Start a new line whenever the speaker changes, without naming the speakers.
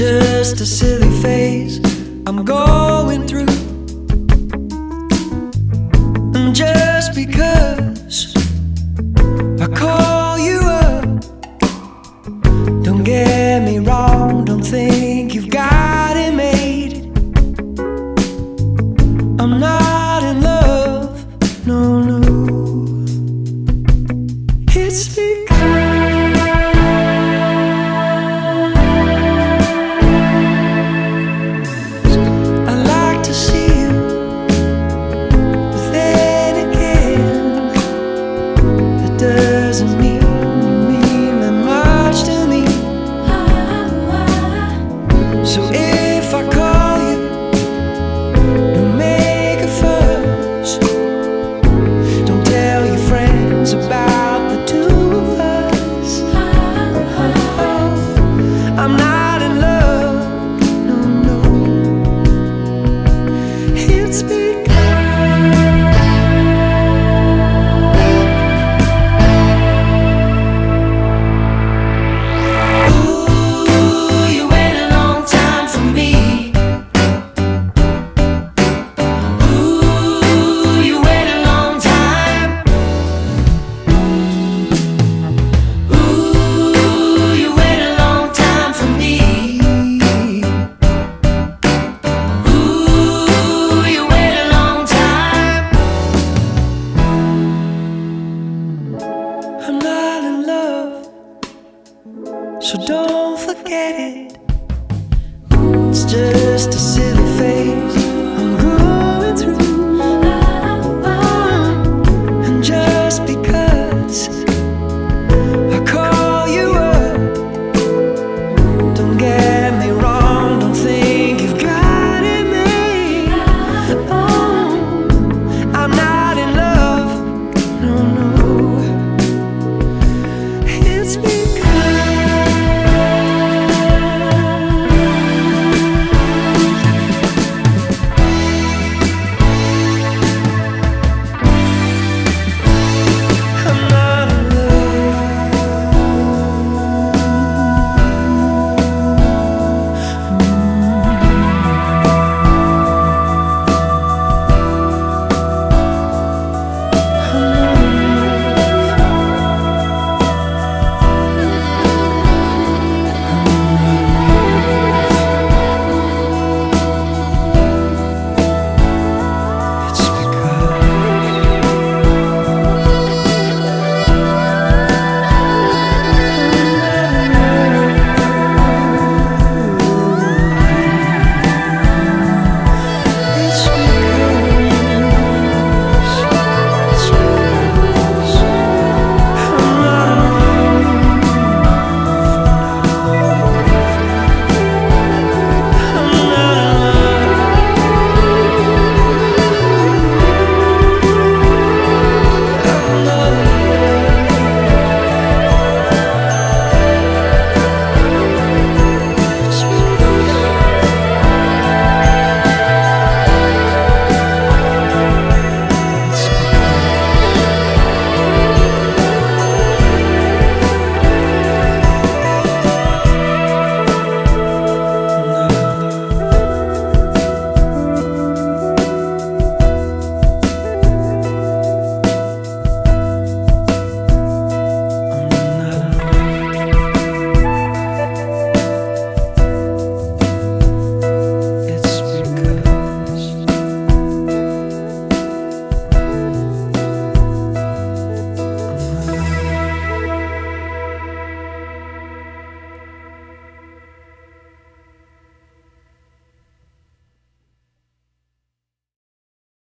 just a silly phase I'm going through. And just because I call you up, don't get me wrong, don't think you've got it made. I'm not. so don't forget it. It's just a silly phase I'm going through.